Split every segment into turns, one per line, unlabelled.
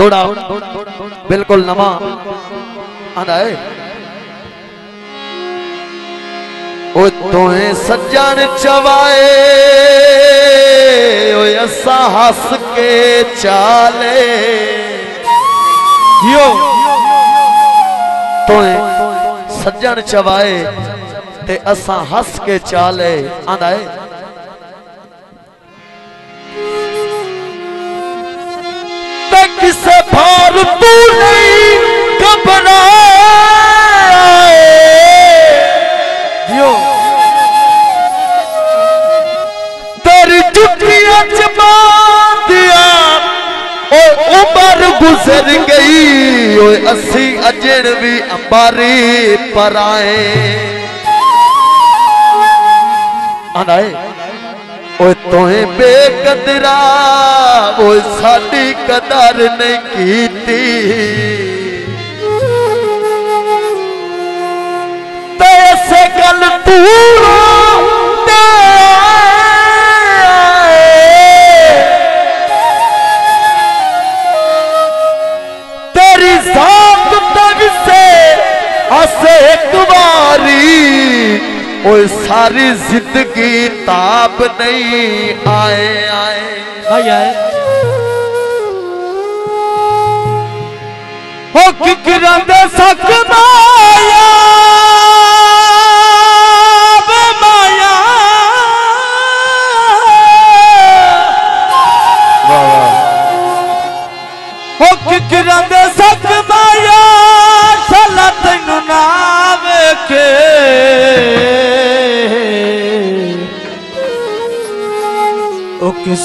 دوڑا، بالکل نما۔ آندا ہے۔ او توہیں سجن چوائے۔ او اسا ہس کے چالے۔
یو۔
توہیں سجن چوائے۔ تے اسا ہس کے چالے۔ آندا ہے۔ بھار تو نہیں گھبرائے
یو
تیری جھٹیاں چبا دیا او عمر گزر گئی اوے اسی اجڑ بھی امباری پر آئے آنائے اوے توہیں بے قدرہ اوے ساڑی قدر نہیں کیتی تے ایسے گل پورا تے آئے تیری ذات تک سے اسے ایک باری اوہ ساری زندگی تاب نہیں آئے آئے۔
بھائی آئے۔
ہو ککران دے سک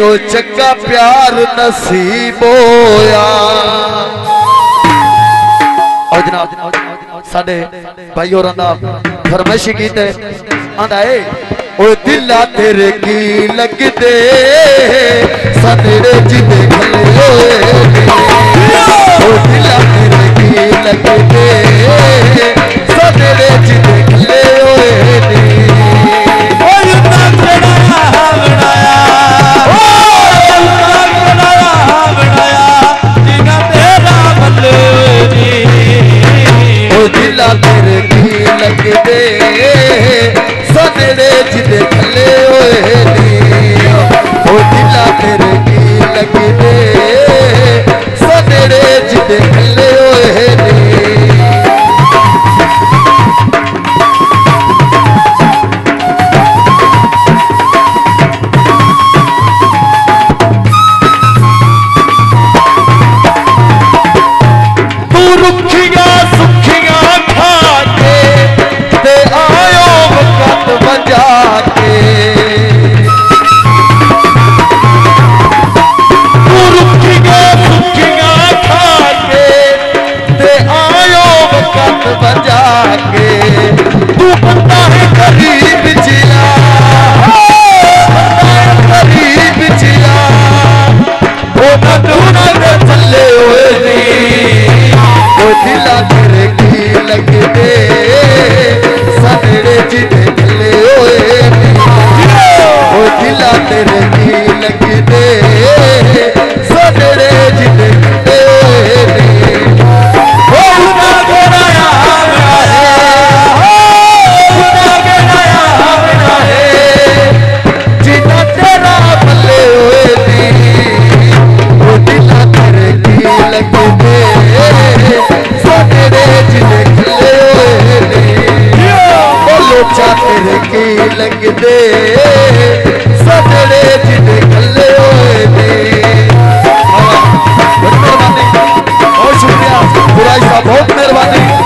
او
چکا پیار نصیب ہویا او جناب ساڈے بھائی اور دا فرمائش کیتے آندا اے او دلہ تیرے کی لگدے دے سنرے جی کی سجڑے جنے کھلے ہوئے نہیں بہت مہربانی اور شکریہ برائی صاحب بہت مہربانی